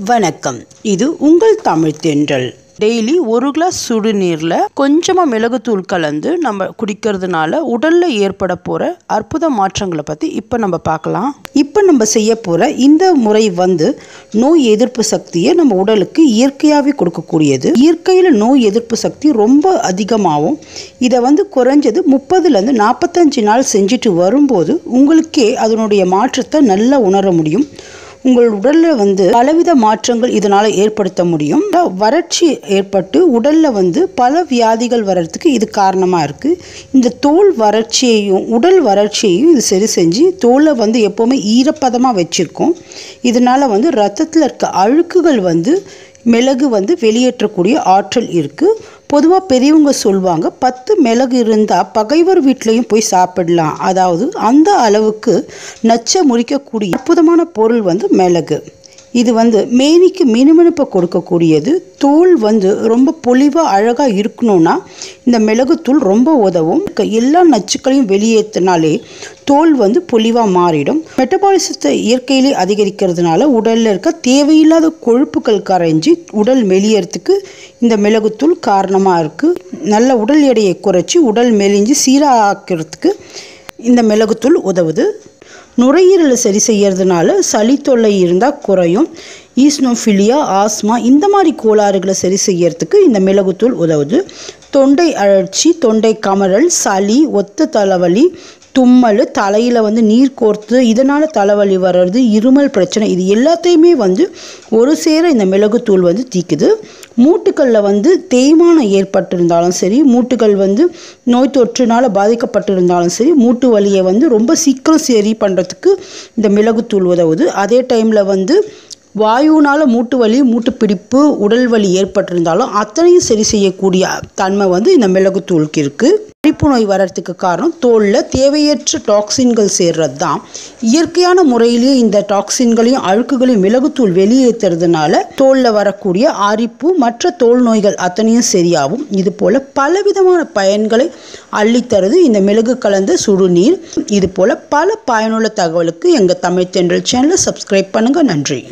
வணக்கம். இது உங்கள் தமிழ் தென்றல். டெய்லி ஒரு கிளாஸ் சுடுநீரில் கொஞ்சமாக மிளகுத்தூள் கலந்து நம்ம குடிக்கிறதுனால உடலில் ஏற்பட போகிற அற்புத மாற்றங்களை பற்றி இப்போ நம்ம பார்க்கலாம். இப்போ நம்ம செய்ய போகிற இந்த முறை வந்து நோய் எதிர்ப்பு சக்தியை நம்ம உடலுக்கு இயற்கையாகவே கொடுக்கக்கூடியது. இயற்கையில் நோய் எதிர்ப்பு சக்தி ரொம்ப அதிகமாகும் இதை வந்து குறைஞ்சது முப்பதுலேருந்து நாற்பத்தஞ்சு நாள் செஞ்சுட்டு வரும்போது உங்களுக்கே அதனுடைய மாற்றத்தை நல்லா உணர முடியும். உங்கள் உடலில் வந்து பலவித மாற்றங்கள் இதனால் ஏற்படுத்த முடியும். வறட்சி ஏற்பட்டு உடலில் வந்து பல வியாதிகள் வர்றதுக்கு இது காரணமாக இருக்குது இந்த தோல் வறட்சியையும் உடல் வறட்சியையும் இது சரி செஞ்சு தோலை வந்து எப்போவுமே ஈரப்பதமாக வச்சுருக்கோம். இதனால் வந்து ரத்தத்தில் இருக்க அழுக்குகள் வந்து மிளகு வந்து வெளியேற்றக்கூடிய ஆற்றல் இருக்குது பொதுவாக பெரியவங்க சொல்லுவாங்க பத்து மிளகு இருந்தால் பகைவர் வீட்லேயும் போய் சாப்பிடலாம். அதாவது அந்த அளவுக்கு நச்சை முறிக்கக்கூடிய அற்புதமான பொருள் வந்து மிளகு. இது வந்து மேனிக்கு மினுமினுப்பை கொடுக்கக்கூடியது. தோல் வந்து ரொம்ப பொலிவாக அழகாக இருக்கணும்னா இந்த மிளகுத்தூள் ரொம்ப உதவும். எல்லா நச்சுக்களையும் வெளியேற்றினாலே தோல் வந்து பொலிவாக மாறிடும். மெட்டபாலிசத்தை இயற்கையிலே அதிகரிக்கிறதுனால உடலில் இருக்க தேவையில்லாத கொழுப்புகள் கரைஞ்சி உடல் மெலியறதுக்கு இந்த மிளகுத்தூள் காரணமாக இருக்குது நல்ல உடல் எடையை குறைச்சி உடல் மெலிஞ்சு சீராக்கிறதுக்கு இந்த மிளகுத்தூள் உதவுது. நுரையீரலை சரி செய்யறதுனால சளி தொல்லை இருந்தால் குறையும். ஈஸ்னோஃபிலியா ஆஸ்மா இந்த மாதிரி கோளாறுகளை சரி செய்யறதுக்கு இந்த மிளகுத்தூள் உதவுது. தொண்டை அழற்சி தொண்டை கமறல் சளி ஒத்த தலைவலி தும்மல் தலையில் வந்து நீர் கோர்த்து இதனால் தலைவலி வர்றது இருமல் பிரச்சனை இது எல்லாத்தையுமே வந்து ஒரு சேர இந்த மிளகுத்தூள் வந்து தீக்குது. மூட்டுக்களில் வந்து தேய்மானம் ஏற்பட்டிருந்தாலும் சரி மூட்டுகள் வந்து நோய் தொற்றுனால் பாதிக்கப்பட்டிருந்தாலும் சரி மூட்டு வலியை வந்து ரொம்ப சீக்கிரம் சரி பண்ணுறதுக்கு இந்த மிளகுத்தூள் உதவுது. அதே டைமில் வந்து வாயுனால் மூட்டு வலி மூட்டுப்பிடிப்பு உடல் வலி ஏற்பட்டிருந்தாலும் அத்தனையும் சரி செய்யக்கூடிய தன்மை வந்து இந்த மிளகுத்தூளுக்கு இருக்குது அரிப்பு நோய் வர்றதுக்கு காரணம் தோலில் தேவையற்ற டாக்ஸின்கள் சேர்றது தான் இயற்கையான முறையிலேயே இந்த டாக்ஸின்களையும் அழுக்குகளையும் மிளகுத்தூள் வெளியேற்றுறதுனால தோலில் வரக்கூடிய அரிப்பு மற்ற தோல் நோய்கள் அத்தனையும் சரியாகும். இது போல் பலவிதமான பயன்களை அள்ளித்தருது இந்த மிளகு கலந்த சுடுநீர். இது போல் பல பயனுள்ள தகவலுக்கு எங்கள் தமிழ் தென்றல் சேனலை சப்ஸ்கிரைப் பண்ணுங்கள் நன்றி.